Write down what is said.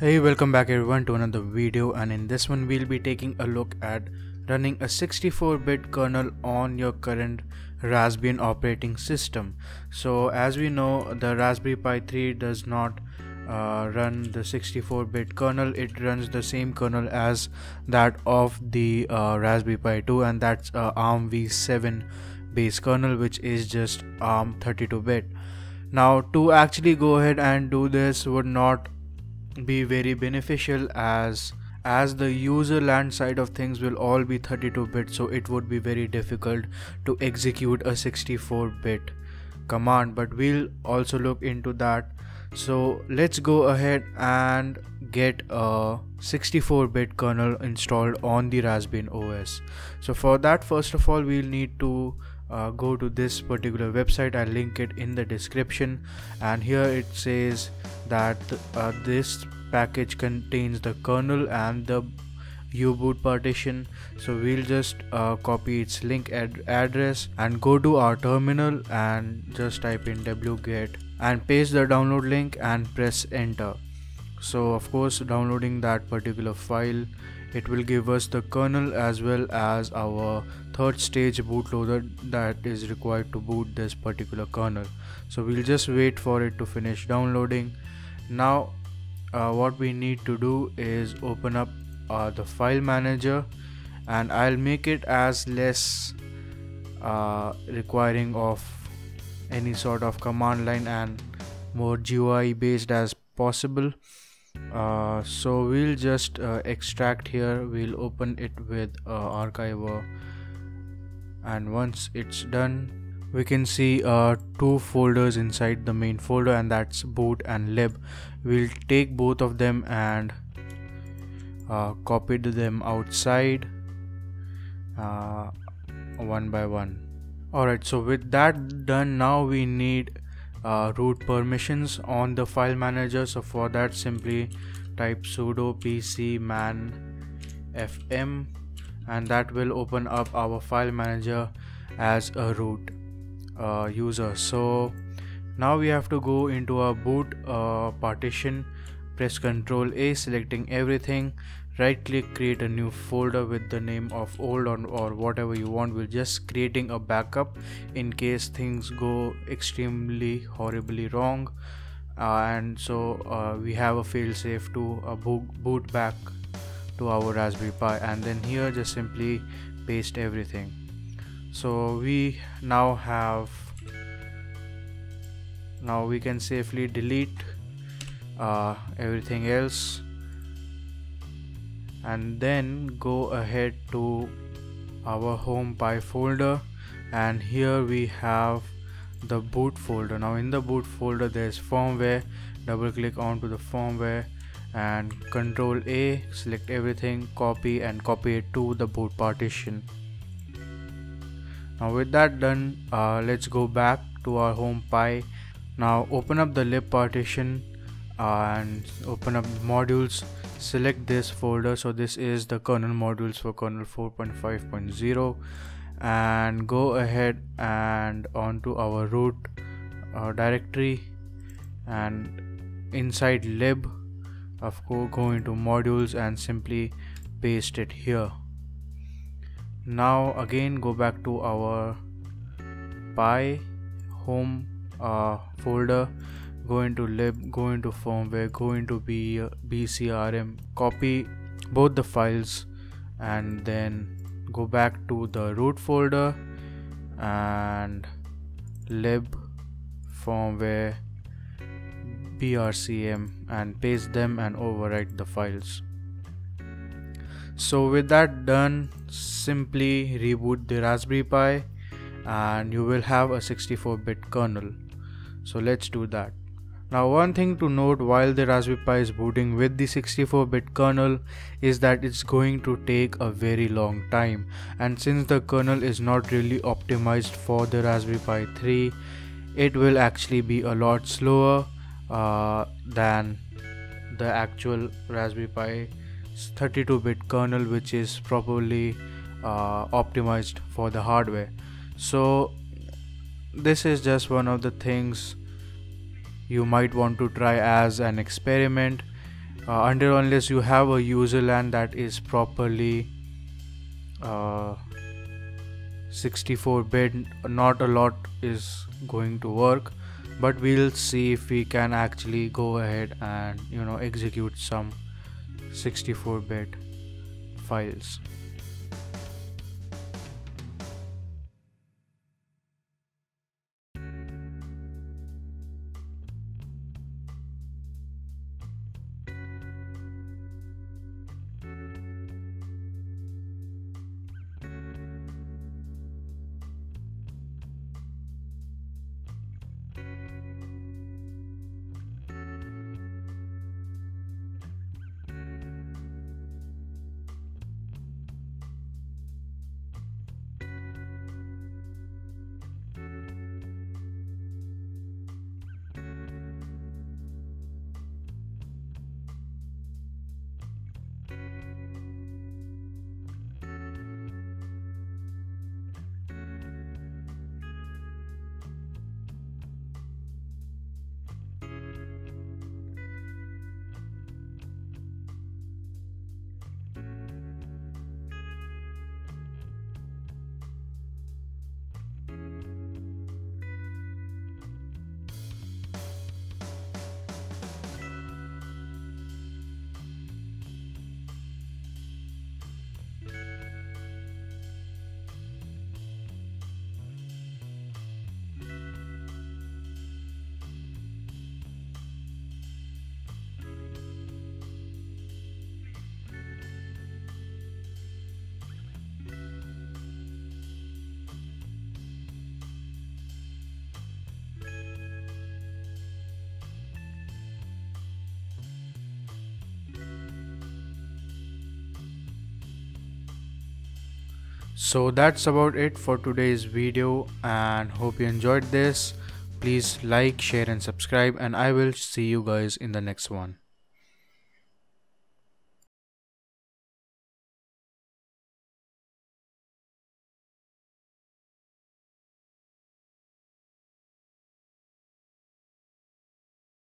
Hey welcome back everyone to another video and in this one we'll be taking a look at running a 64-bit kernel on your current Raspbian operating system. So as we know the Raspberry Pi 3 does not uh, run the 64-bit kernel it runs the same kernel as that of the uh, Raspberry Pi 2 and that's uh, ARM v7 base kernel which is just ARM 32-bit. Now to actually go ahead and do this would not be very beneficial as as the user land side of things will all be 32 bit so it would be very difficult to execute a 64 bit command. But we'll also look into that. So let's go ahead and get a 64 bit kernel installed on the Raspbian OS so for that first of all we'll need to uh, go to this particular website. I'll link it in the description. And here it says that uh, this package contains the kernel and the u-boot partition. So we'll just uh, copy its link ad address and go to our terminal and just type in wget and paste the download link and press enter so of course downloading that particular file it will give us the kernel as well as our third stage bootloader that is required to boot this particular kernel. So we'll just wait for it to finish downloading. Now uh, what we need to do is open up uh, the file manager and I'll make it as less uh, requiring of any sort of command line and more GUI based as possible uh, so we'll just uh, extract here. We'll open it with uh, archiver. And once it's done we can see uh, two folders inside the main folder and that's boot and lib. We'll take both of them and uh, copy them outside one by one. Alright so with that done now we need uh, root permissions on the file manager. So for that simply type sudo pc man fm and that will open up our file manager as a root uh, user. So now we have to go into our boot uh, partition press ctrl a selecting everything right click create a new folder with the name of old or, or whatever you want. We're just creating a backup in case things go extremely horribly wrong. Uh, and so uh, we have a failsafe to uh, boot, boot back to our raspberry pi and then here just simply paste everything. So we now have now we can safely delete uh, everything else and then go ahead to our home pi folder. And here we have the boot folder. Now in the boot folder there's firmware. Double click onto the firmware and control a select everything copy and copy it to the boot partition. Now with that done uh, let's go back to our home pi now open up the lib partition and open up modules. Select this folder. So this is the kernel modules for kernel 4.5.0 and go ahead and onto our root uh, directory. And inside lib of course go into modules and simply paste it here. Now again go back to our pi home uh, folder go into lib go into firmware go into B, bcrm copy both the files and then go back to the root folder and lib firmware brcm and paste them and overwrite the files. So with that done simply reboot the raspberry pi and you will have a 64 bit kernel. So let's do that now one thing to note while the Raspberry Pi is booting with the 64-bit kernel is that it's going to take a very long time. And since the kernel is not really optimized for the Raspberry Pi 3 it will actually be a lot slower uh, than the actual Raspberry Pi 32-bit kernel which is probably uh, optimized for the hardware. So this is just one of the things you might want to try as an experiment uh, unless you have a user land that is properly uh, 64 bit not a lot is going to work but we'll see if we can actually go ahead and you know execute some 64 bit files so that's about it for today's video and hope you enjoyed this. Please like share and subscribe and i will see you guys in the next one